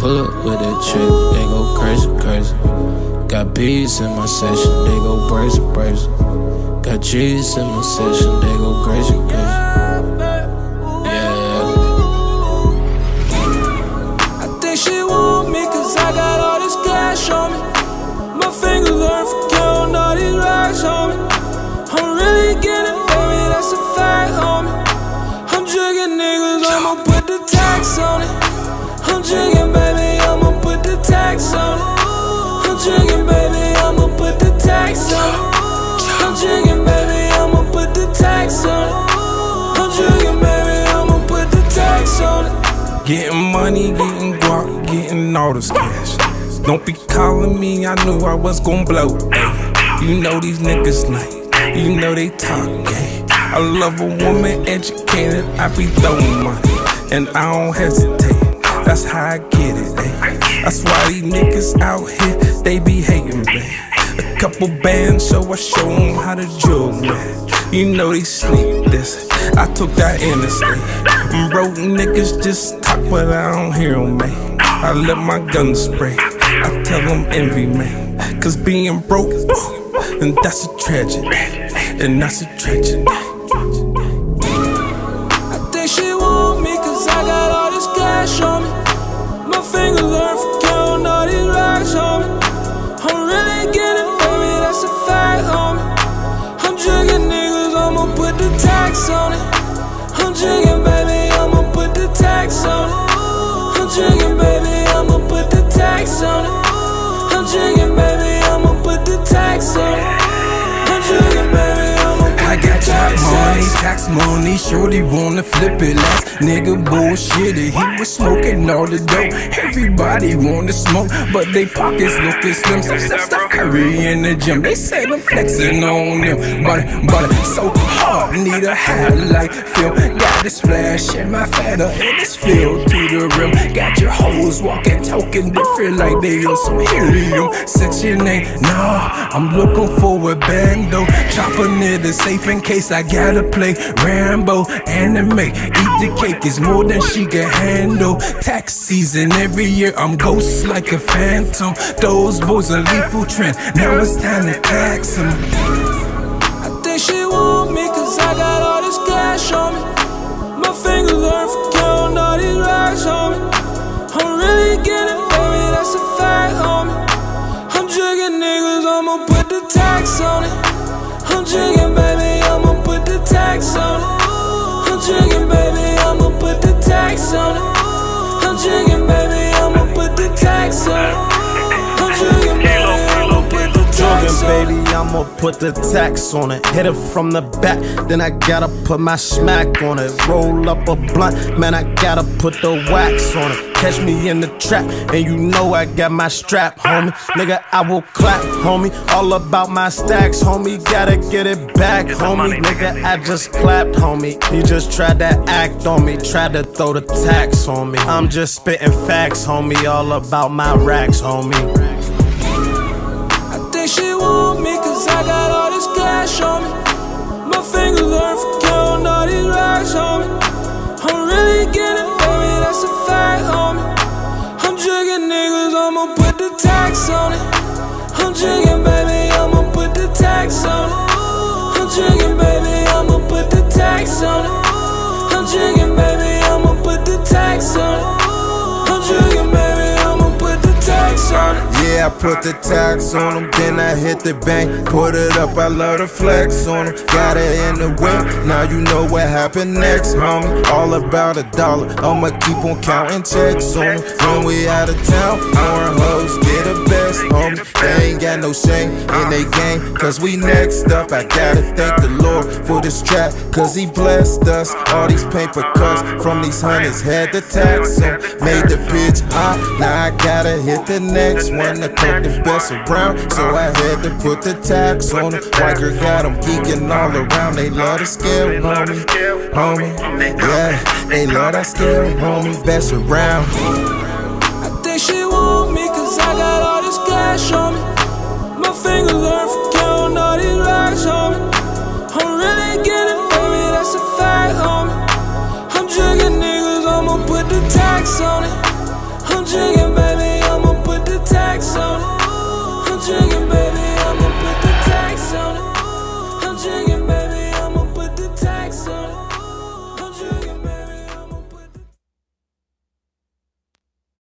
pull up with that chick, they go crazy, crazy. Got bees in my session, they go brazy, brazy. Got G's in my session, they go crazy, crazy. Yeah. I think she want me cause I got all this cash on me. My fingers all these racks on me. I'm really getting, baby, that's a fact. I'm niggas, I'ma put the tax on it. Money, getting guap, getting all this cash. Don't be calling me, I knew I was gon' blow. Ay. You know these niggas like, you know they talk gay. I love a woman educated, I be throwing money, and I don't hesitate. That's how I get it, ay. That's why these niggas out here, they be hating, man. A couple bands, so I show them how to jug, man. You know they sneak this. I took that innocently. Broke niggas just talk, but I don't hear them, man. I let my gun spray. I tell them envy, man. Cause being broke, and that's a tragedy. And that's a tragedy. On it. I'm jigging, tax money, it. shorty wanna flip it last nigga bullshitted. He was smoking all the dope. Everybody wanna smoke, but they pockets looking slim. Steph, Steph, Steph Curry in the gym. They say I'm flexing on them, but but so hard, need a highlight film. Got this flash in my fatter, and it's filled to the rim. Got your hoes walking, talking different like they on some helium. Section ain't nah, I'm looking for a bando. Chopping it is safe in case I gotta play Rambo anime. Eat the cake is more than she can handle. Tax season every year, I'm ghost like a phantom. Those boys are lethal trend. Now it's time to tax them. I think she want me cause I got all this cash on me. My fingers learn from counting all these racks on me. I'm really getting, baby, that's a fact, homie. I'm jigging niggas, I'ma put the tax on it. I'm jigging, baby, the tax put the tax on it. Hit it from the back, then I gotta put my smack on it. Roll up a blunt, man, I gotta put the wax on it. Catch me in the trap, and you know I got my strap, homie. Nigga, I will clap, homie. All about my stacks, homie. Gotta get it back, homie. Nigga, I just clapped, homie. He just tried to act on me, tried to throw the tax on me. I'm just spitting facts, homie. All about my racks, homie. Want me cause I got all this cash on me. My fingers learn from counting all these racks on me. I'm really getting, baby, that's a fact, homie. I'm jigging niggas, I'ma put the tax on it. I'm jigging, I put the tax on them, then I hit the bank. Put it up, I love the flex on them. Got it in the whip, now you know what happened next, homie. All about a dollar, I'ma keep on counting checks on them. When we out of town, our They ain't got no shame in they game, cause we next up. I gotta thank the Lord for this trap, cause he blessed us. All these paper cuts from these hunters had the tax on. Made the bitch hot, now I gotta hit the next one to cook the best around. So I had to put the tax on them. White girl got them geeking all around. They love the scale, homie. Homie, yeah, they love that scale, homie. Best around. Fingers learn from counting all these racks me. I'm really getting, baby, that's a fact, homie. I'm jigging niggas, I'ma put the tax on it. I'm jigging,